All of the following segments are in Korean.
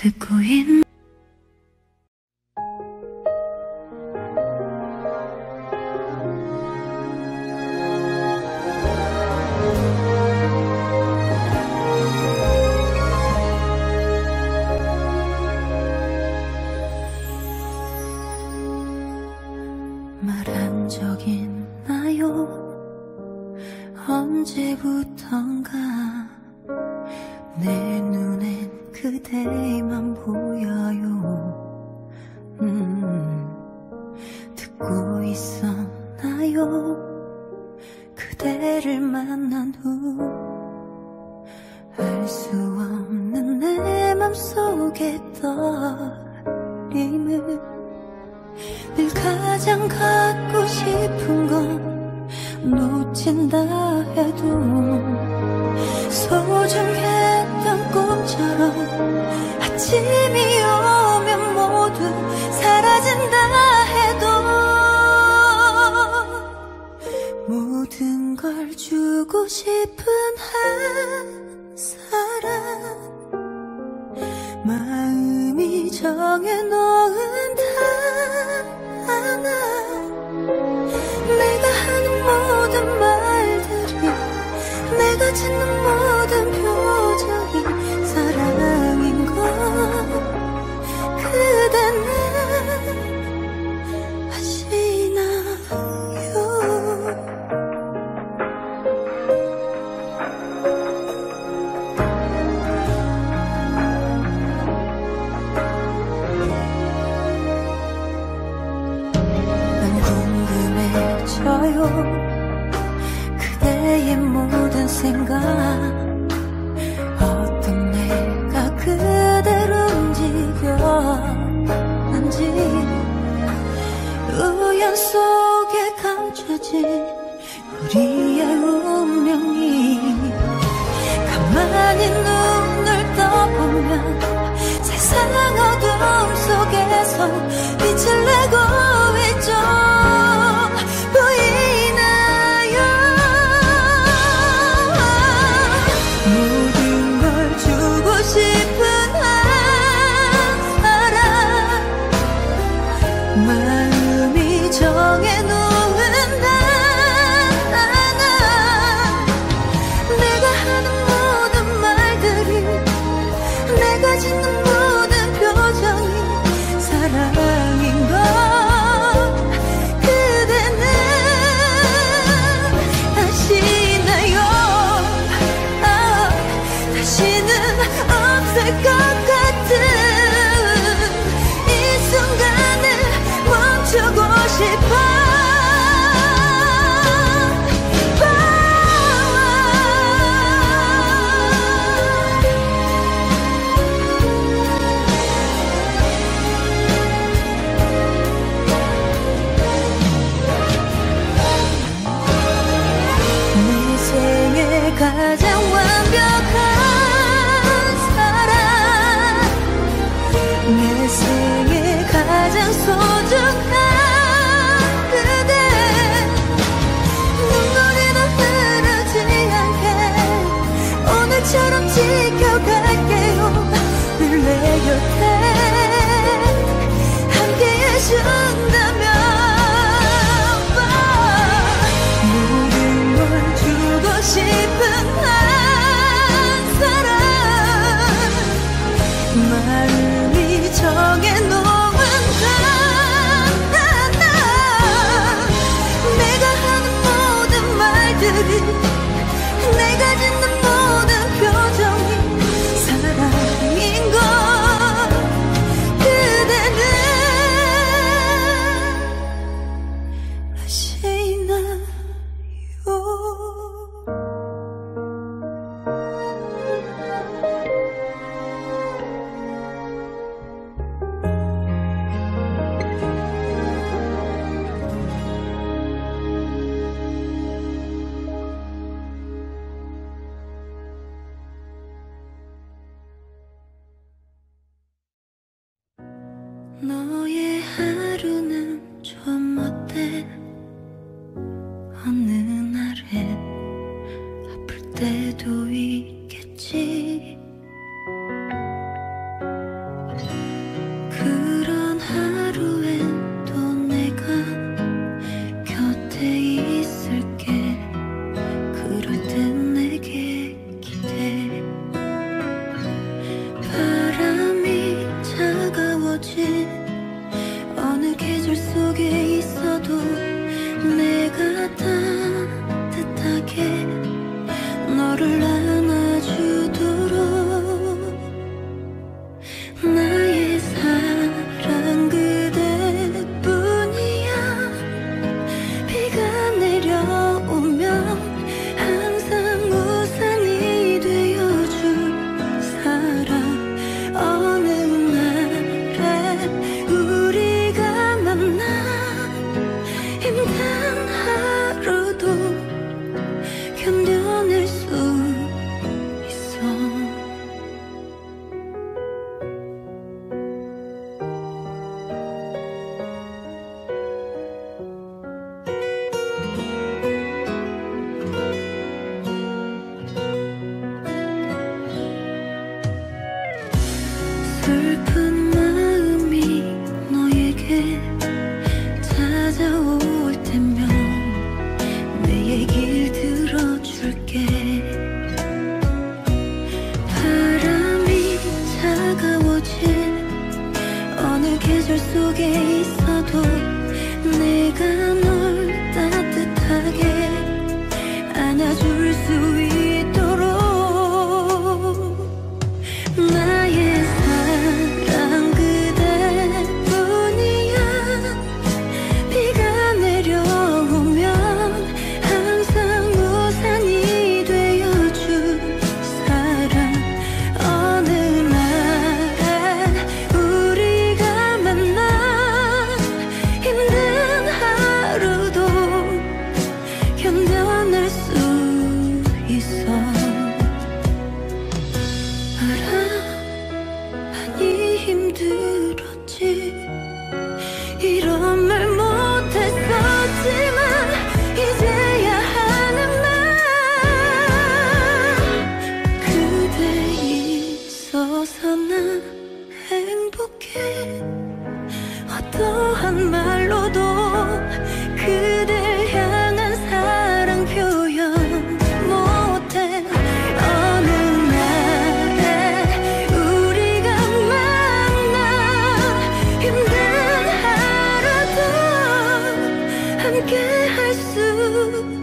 듣고 있는 속에 있어도 내가 널 함께 할 수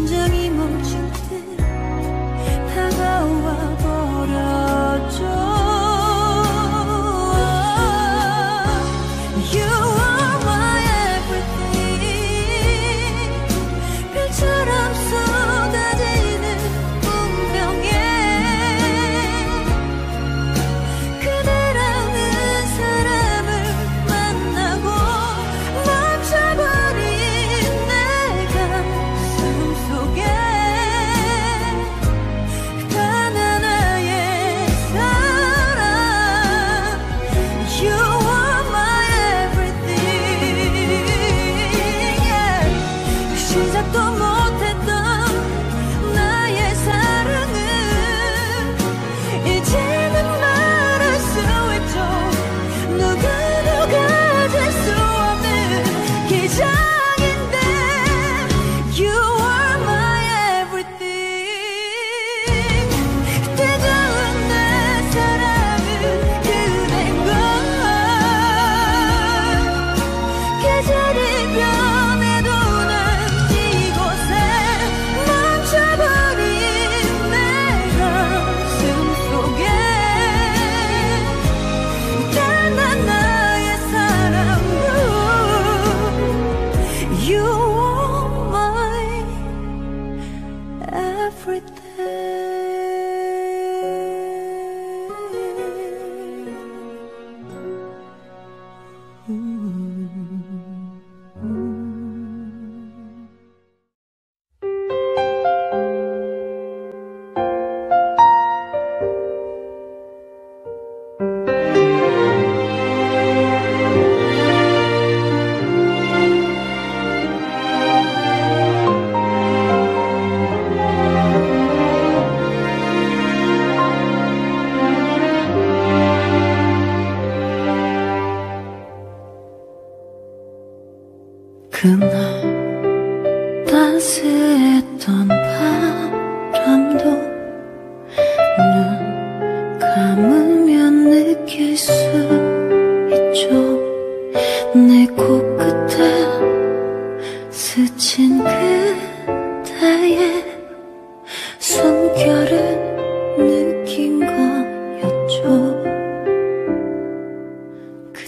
심장이 멈출 때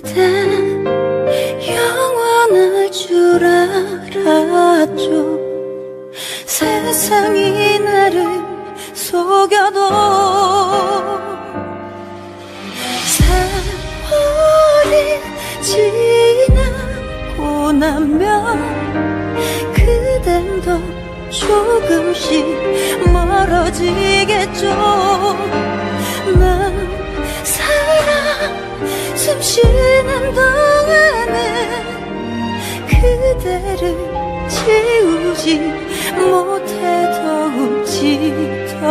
그댄 영원할 줄 알았죠. 세상이 나를 속여도 세월이 지나고 나면 그댄 더 조금씩 멀어지겠죠. 숨 쉬는 동안에 그대를 지우지 못해 더욱 짙어져.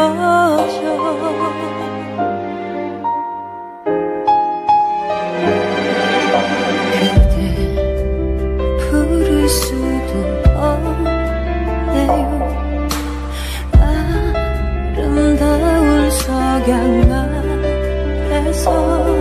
아름다운 석양 아래서.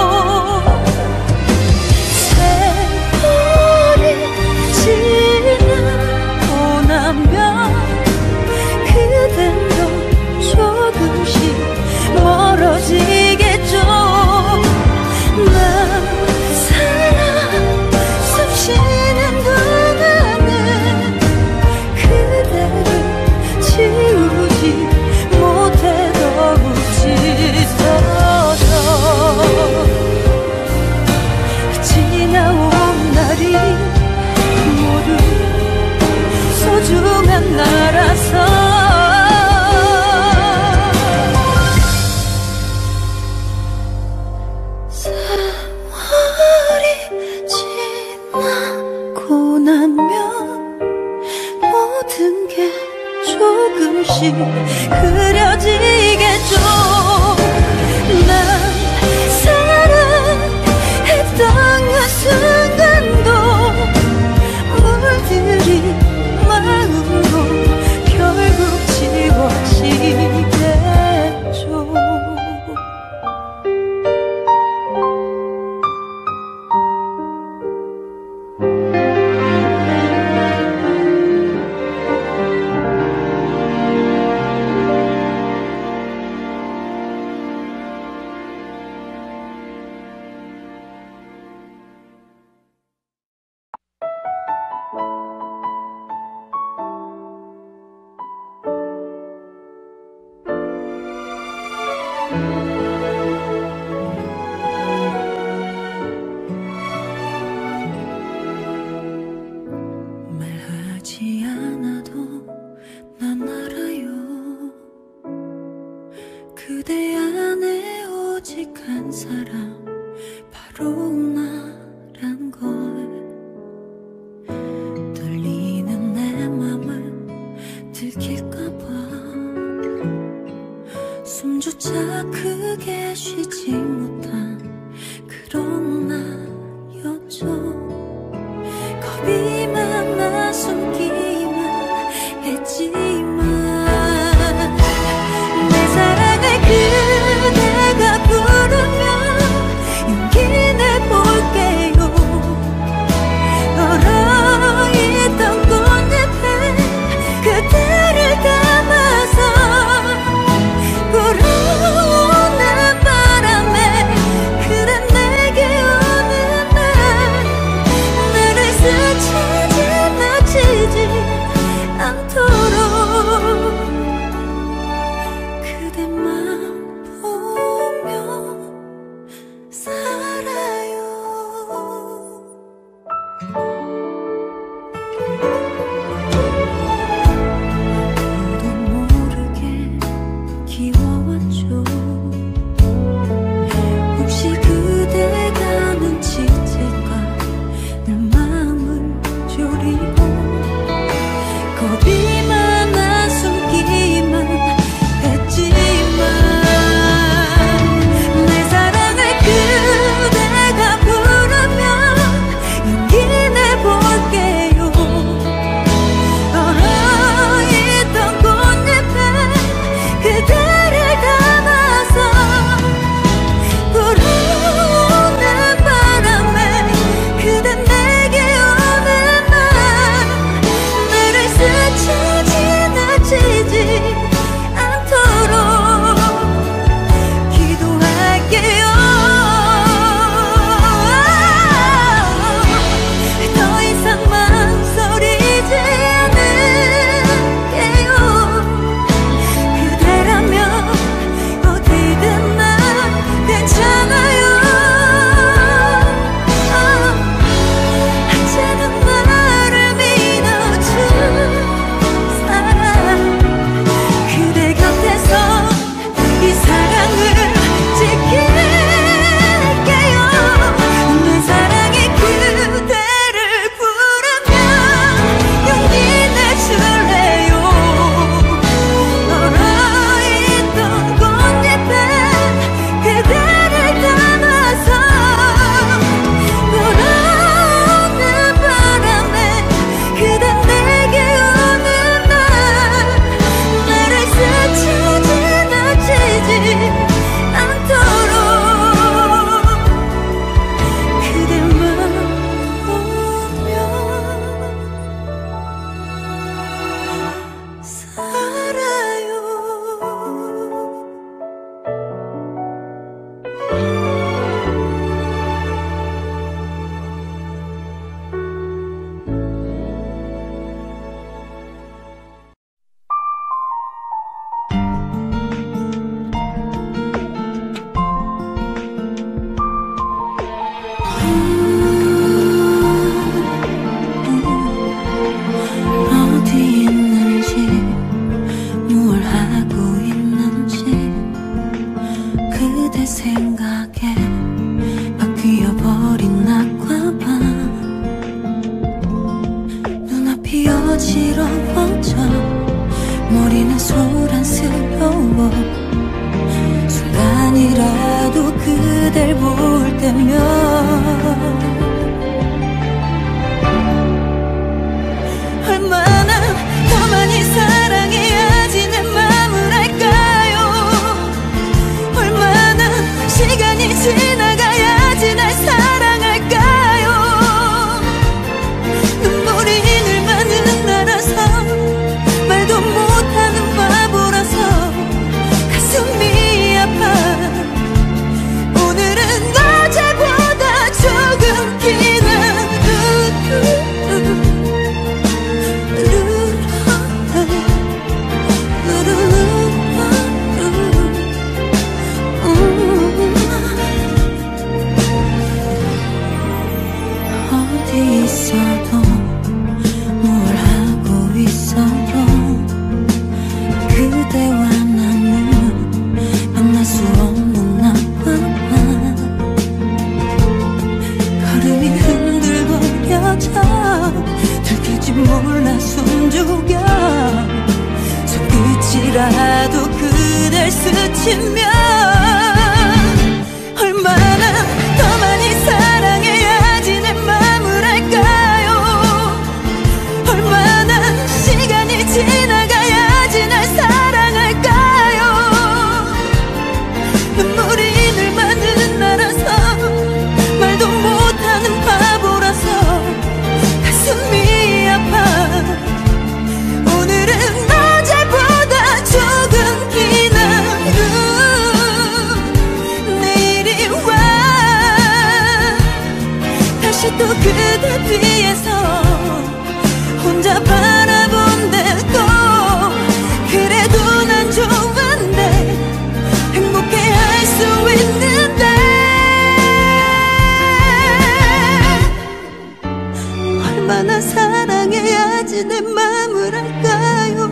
다시 또 그대 뒤에서 혼자 바라본대도 그래도 난 좋은데 행복해 할 수 있는데. 얼마나 사랑해야지 내 맘을 알까요?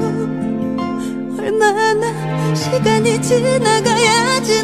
얼마나 시간이 지나가야지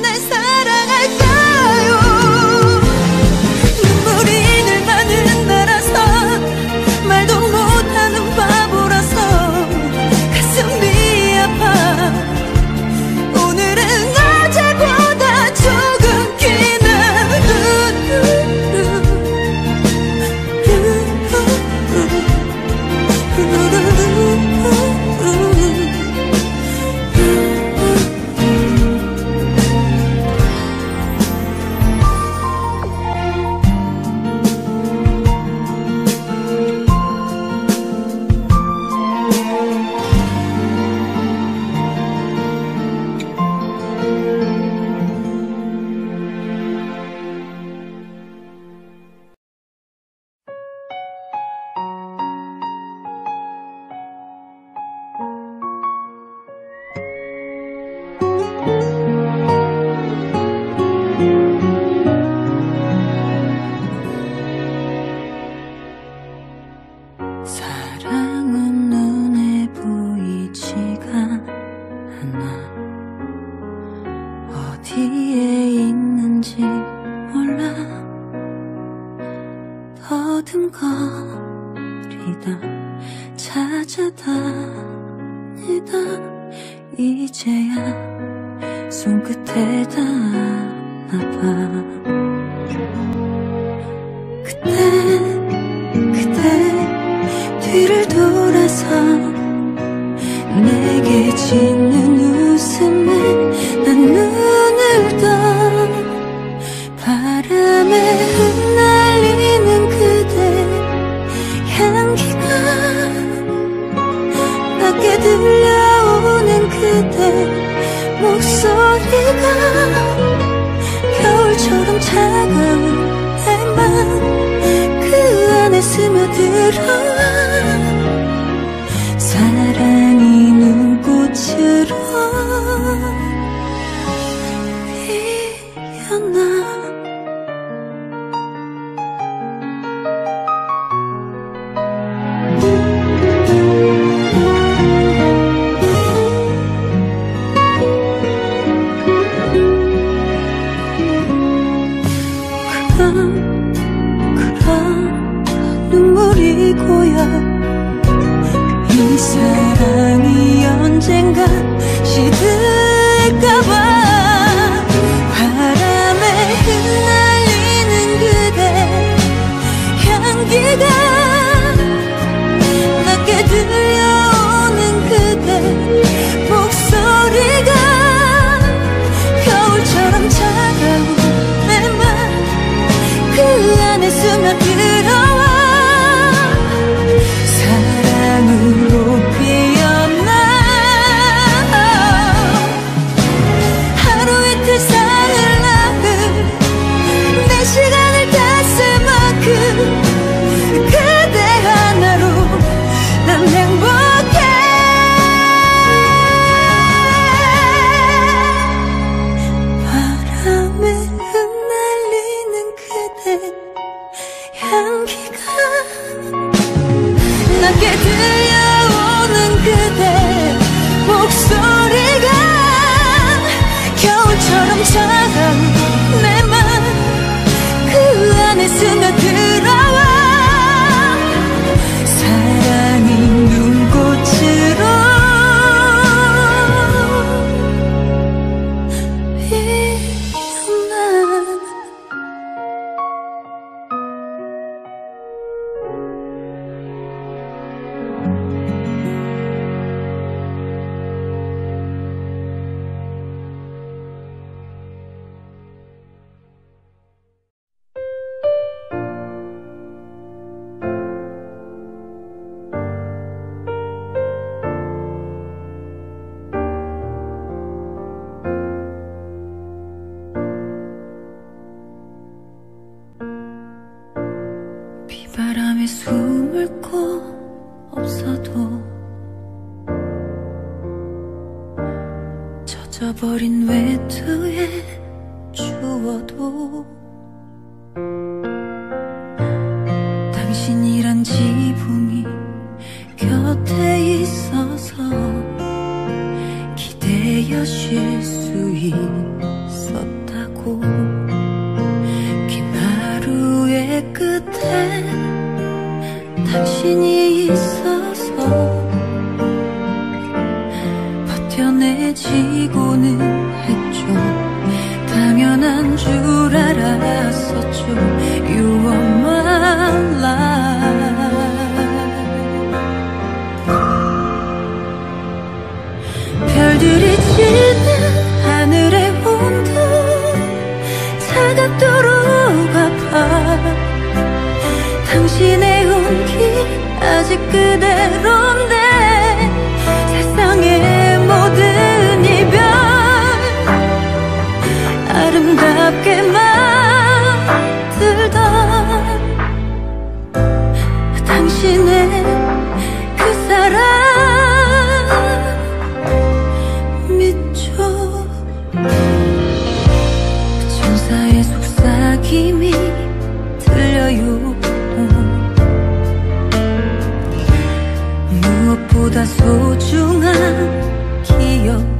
너야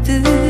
너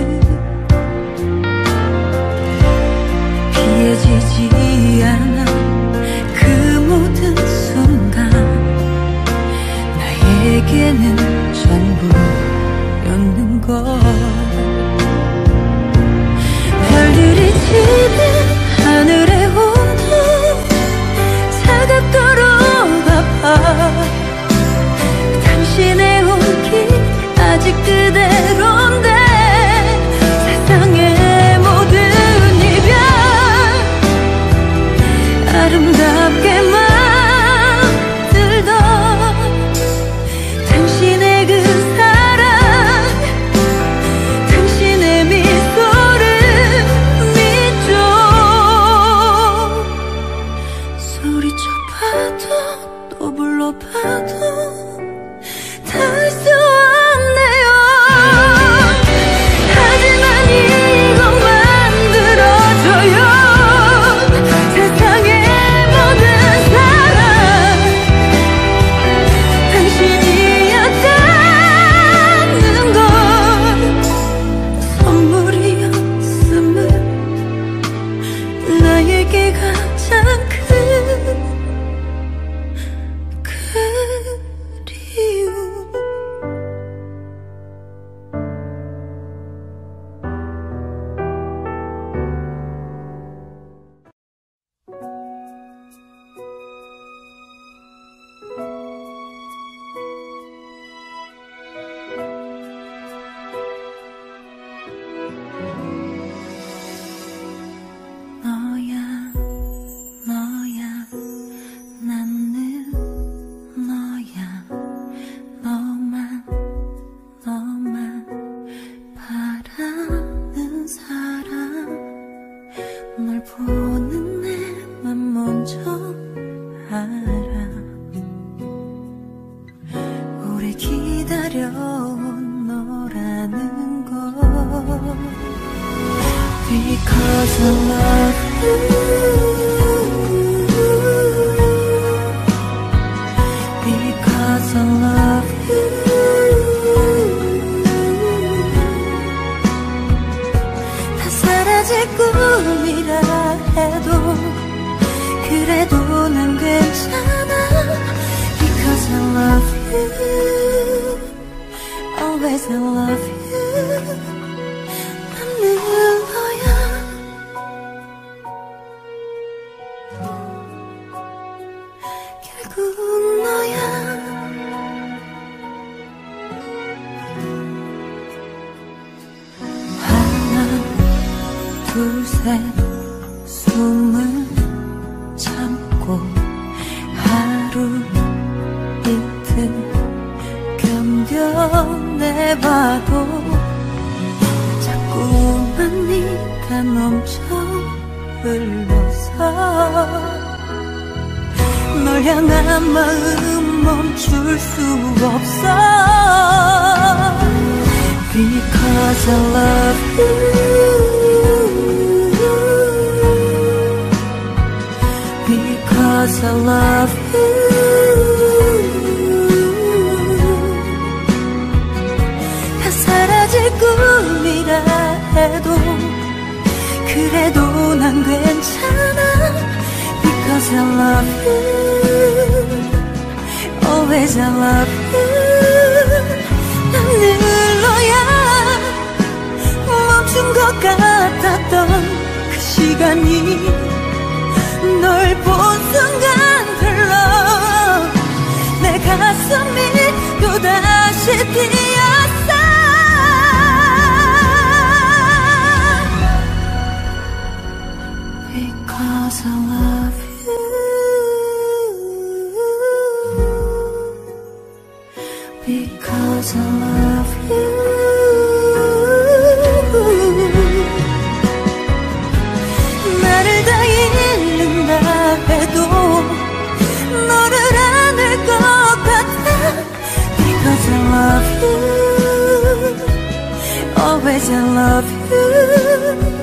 아직 꿈이라 해도 그래도 난 괜찮아 Because I love you Always I love you I'm new 숨을 참고 하루 이틀 견뎌내봐도 자꾸만 네가 넘쳐 흘러서 널 향한 마음 멈출 수 없어 Because I love you Because I love you 다 사라질 꿈이라 해도 그래도 난 괜찮아 Because I love you Always I love you 난늘 너야 멈춘 것 같았던 그 시간이 널 본 순간 흘러 내 가슴이 또다시 뛰었어 Because I love you Because I love you and love you.